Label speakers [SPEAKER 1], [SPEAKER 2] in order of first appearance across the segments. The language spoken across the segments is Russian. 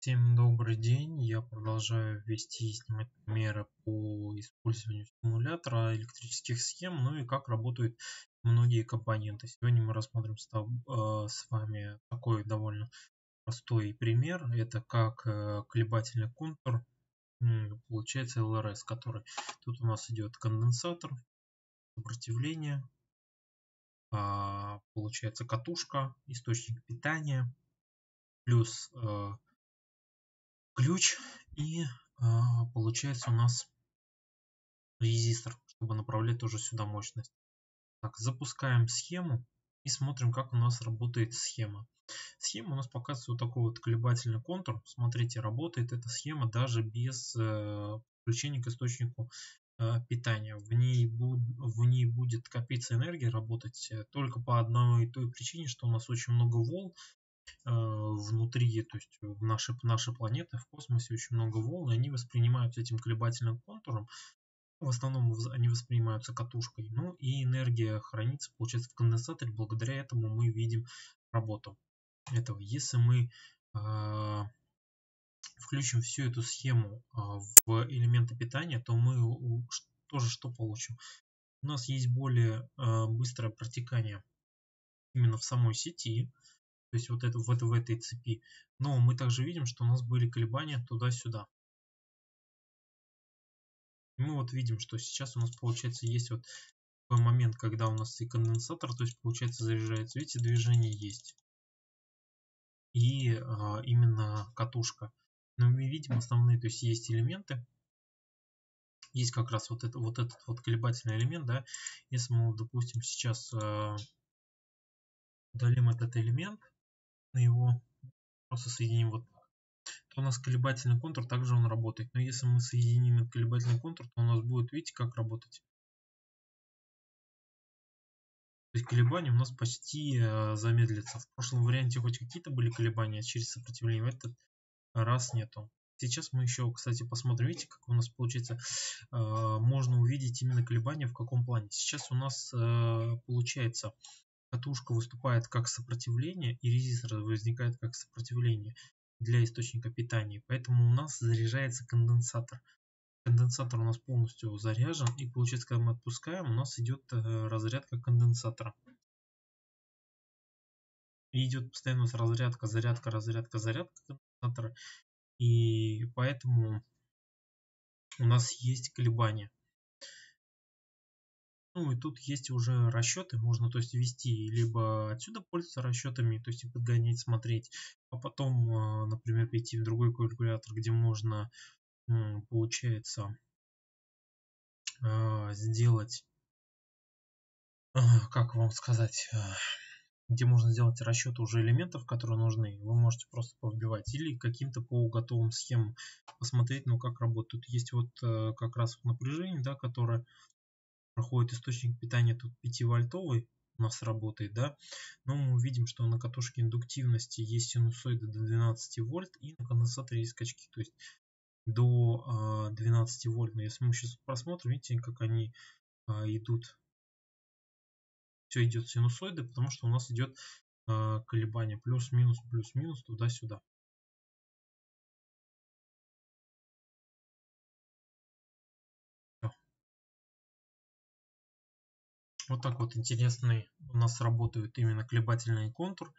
[SPEAKER 1] Всем добрый день! Я продолжаю вести и снимать примеры по использованию стимулятора электрических схем, ну и как работают многие компоненты. Сегодня мы рассмотрим с, э, вами такой довольно простой пример. Это как э, колебательный контур получается ЛРС, который тут у нас идет конденсатор, сопротивление, а, получается катушка, источник питания, плюс э, ключ и а, получается у нас резистор, чтобы направлять тоже сюда мощность. Так, запускаем схему и смотрим, как у нас работает схема. Схема у нас показывает вот такой вот колебательный контур. Смотрите, работает эта схема даже без э, подключения к источнику э, питания. В ней, буд, в ней будет копиться энергия, работать э, только по одной и той причине, что у нас очень много волн Э, внутри, то есть в нашей, нашей планеты, в космосе очень много волн, и они воспринимаются этим колебательным контуром. В основном они воспринимаются катушкой. Ну и энергия хранится, получается, в конденсаторе. Благодаря этому мы видим работу этого. Если мы э, включим всю эту схему э, в элементы питания, то мы тоже что получим? У нас есть более э, быстрое протекание именно в самой сети, то есть вот это, в, это, в этой цепи. Но мы также видим, что у нас были колебания туда-сюда. Мы вот видим, что сейчас у нас получается есть вот такой момент, когда у нас и конденсатор, то есть получается заряжается. Видите, движение есть. И а, именно катушка. Но мы видим основные, то есть есть элементы, есть как раз вот, это, вот этот вот колебательный элемент, да, если мы, допустим, сейчас э, удалим этот элемент, его просто соединим вот так, то у нас колебательный контур также он работает. Но если мы соединим колебательный контур, то у нас будет, видите, как работать. То есть колебания у нас почти э, замедлится. В прошлом варианте хоть какие-то были колебания через сопротивление, в этот раз нету. Сейчас мы еще, кстати, посмотрим, видите, как у нас получается, э, можно увидеть именно колебания в каком плане. Сейчас у нас э, получается катушка выступает как сопротивление и резистор возникает как сопротивление для источника питания. Поэтому у нас заряжается конденсатор. Конденсатор у нас полностью заряжен и получается, когда мы отпускаем, у нас идет э, разрядка конденсатора. И идет постоянно разрядка, зарядка, разрядка, зарядка конденсатора. И поэтому у нас есть колебания. Ну и тут есть уже расчеты, можно то есть ввести либо отсюда пользоваться расчетами, то есть и подгонять, смотреть, а потом, а, например, перейти в другой калькулятор, где можно, получается, а, сделать, а, как вам сказать, где можно сделать расчеты уже элементов, которые нужны, вы можете просто повбивать или каким-то по готовым схемам посмотреть, ну как работают. Есть вот как раз напряжение, да, которое проходит источник питания тут 5 вольтовый у нас работает, да, но мы видим, что на катушке индуктивности есть синусоиды до 12 вольт и на конденсаторе есть скачки, то есть до 12 а, вольт. Но если мы сейчас просмотрим, видите, как они а, идут, все идет синусоиды, потому что у нас идет а, колебание плюс-минус, плюс-минус туда-сюда. Вот так вот интересный у нас работает именно колебательный контур.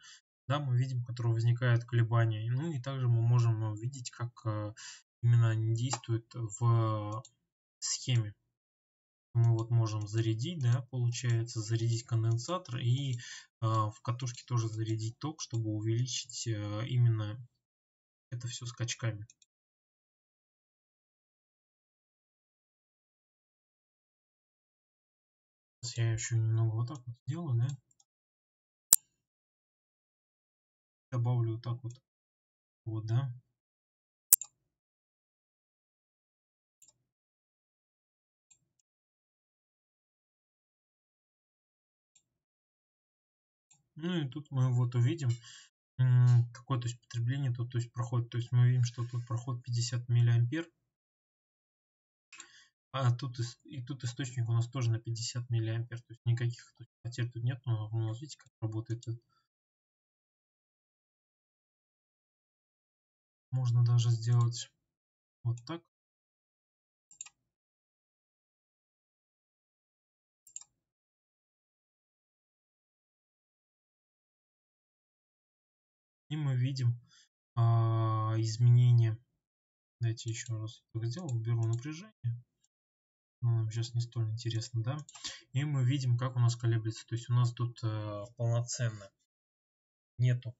[SPEAKER 1] Да, мы видим, который возникает колебания. Ну и также мы можем увидеть, как э, именно они действуют в схеме. Мы вот можем зарядить, да, получается, зарядить конденсатор и э, в катушке тоже зарядить ток, чтобы увеличить э, именно это все скачками. Я еще немного вот так вот сделаю, да? Добавлю вот так вот. Вот, да? Ну и тут мы вот увидим, какое то есть потребление тут то есть проходит. То есть мы видим, что тут проходит 50 миллиампер. А тут и тут источник у нас тоже на 50 миллиампер, то есть никаких потерь тут нет, но у нас видите, как работает Можно даже сделать вот так. И мы видим а, изменения. Давайте еще раз так сделаю. Уберу напряжение. Но сейчас не столь интересно, да? И мы видим, как у нас колеблется. То есть у нас тут э, полноценно нету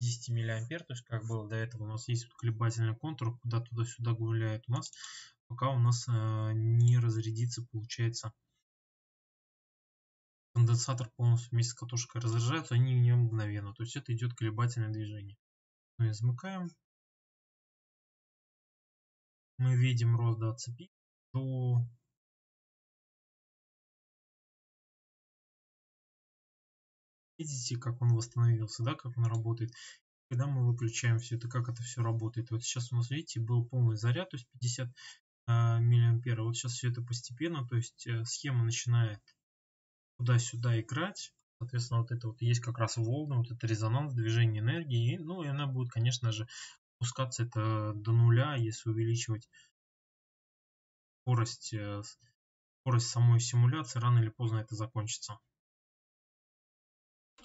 [SPEAKER 1] 10 миллиампер, то есть как было до этого, у нас есть вот колебательный контур, куда туда-сюда гуляет у нас, пока у нас э, не разрядится, получается, конденсатор полностью вместе с катушкой разряжаются, они не мгновенно, то есть это идет колебательное движение. Мы замыкаем. Мы видим рост до цепи до видите, как он восстановился, да, как он работает. Когда мы выключаем все это, как это все работает. Вот сейчас у нас, видите, был полный заряд, то есть 50 э, а, миллиампер. Вот сейчас все это постепенно, то есть э, схема начинает туда-сюда играть. Соответственно, вот это вот есть как раз волны, вот это резонанс, движение энергии. Ну, и она будет, конечно же, опускаться это до нуля, если увеличивать скорость, э, скорость самой симуляции, рано или поздно это закончится.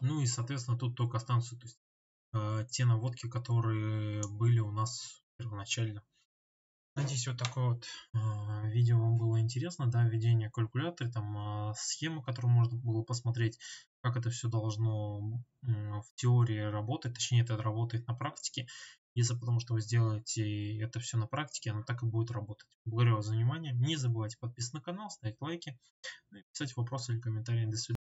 [SPEAKER 1] Ну и, соответственно, тут только останутся то есть, э, те наводки, которые были у нас первоначально. Надеюсь, вот такое вот э, видео вам было интересно, да, введение калькулятора, там э, схему, которую можно было посмотреть, как это все должно э, в теории работать, точнее это работает на практике. Если потому что вы сделаете это все на практике, оно так и будет работать. Благодарю вас за внимание. Не забывайте подписываться на канал, ставить лайки, ну писать вопросы или комментарии. До свидания.